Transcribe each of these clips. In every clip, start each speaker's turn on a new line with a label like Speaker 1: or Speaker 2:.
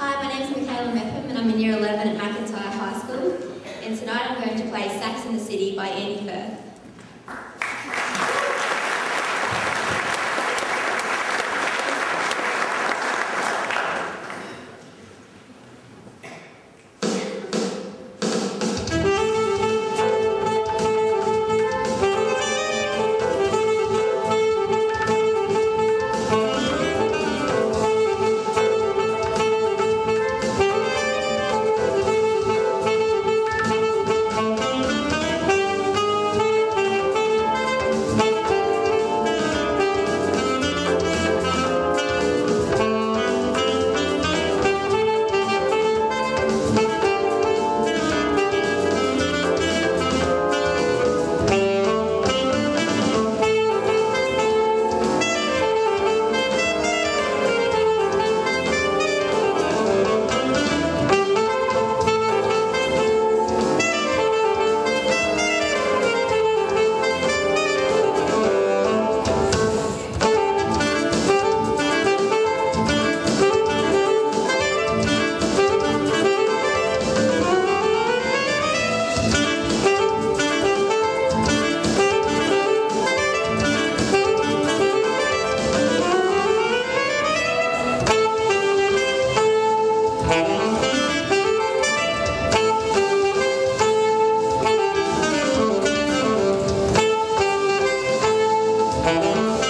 Speaker 1: Hi, my name is Mikaela Mepham and I'm in Year 11 at Macintyre High School. And tonight I'm going to play Sax in the City by Andy Firth.
Speaker 2: Música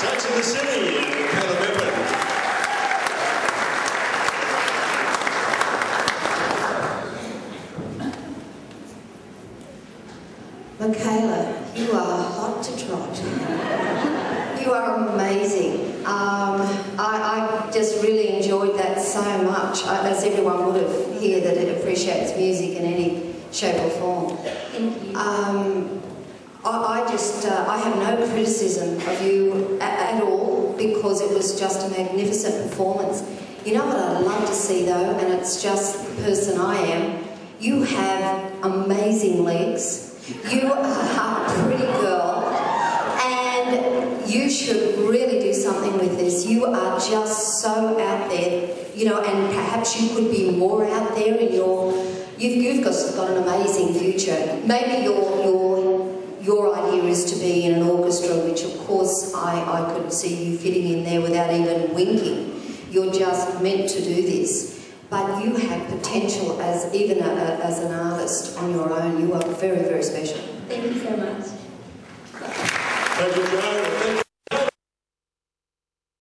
Speaker 2: Sax in the City, Mikaela Mepham.
Speaker 3: Mikaela, you are hot to trot. you are amazing. Um, I, I just really enjoyed that so much, I, as everyone would have here that it appreciates music in any shape or form.
Speaker 1: Thank you.
Speaker 3: Um, I, I just, uh, I have no criticism of you at, at all because it was just a magnificent performance. You know what I'd love to see though, and it's just the person I am, you have amazing legs. You are a pretty girl, and you should really do something with this. You are just so out there, you know, and perhaps you could be more out there in your. You've, you've got, got an amazing future. Maybe your your your idea is to be in an orchestra, which of course I, I could see you fitting in there without even winking. You're just meant to do this. But you have potential as even a, a, as an artist on your own. You are very, very special.
Speaker 1: Thank you so much. Thank you,